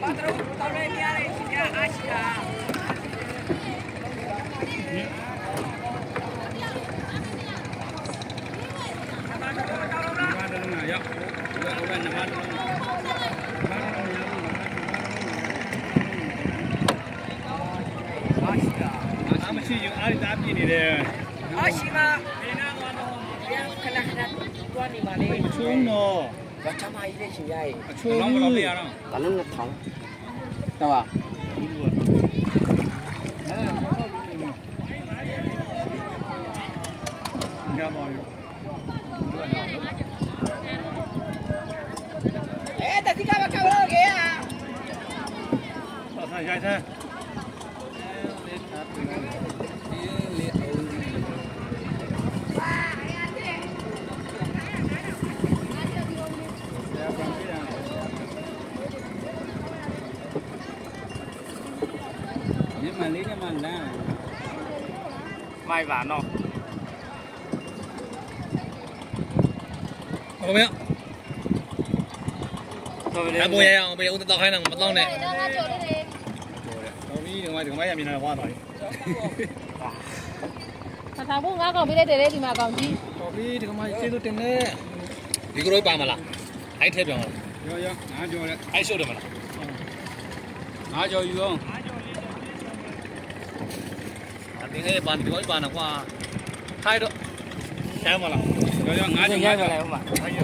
Patrão, tá bem, minha, a gente quer achar. ချိုဟဲ့အမရှိရင်အားရတာပြည့်နေတယ်အရှိမခဏခဏတွားနေပါလေအချုံးတော့ဘာချမကြီးလေးရှင်ရရဲ့အချုံးတော့မလို့ရတော့ဘာလို့ထောင်းတော့ပါညပါရော dài nhưng mà lý cho mình đó may vả nó không biết Thôi bây giờ bây giờ tao hay là mặt lon này. တော့ခိုင်းတော့မတော့နဲ့တော်ပြီဒီမှာဒီမှာရမြင်လာဝါသွားပြီထောင်ဖို့ငါကောင်ပေးလိုက်တယ်လေဒီမှာကောင်ကြီးတော်ပြီဒီမှာကျေးဇူးတင်နေဒီကရိုးပါမလားအဲ့ထည့်ပြောင်းလားရောရောငါကြော်လဲအဲ့ရှုပ်တယ်မလားငါကြော်ယူအောင်အတင်းဟဲ့ပန်ဒီကရိုးပါနော်ကွာထိုက်တော့ဆမ်းမလားရောရောငါကြော်ရရလဲဥမာထိုက်ရ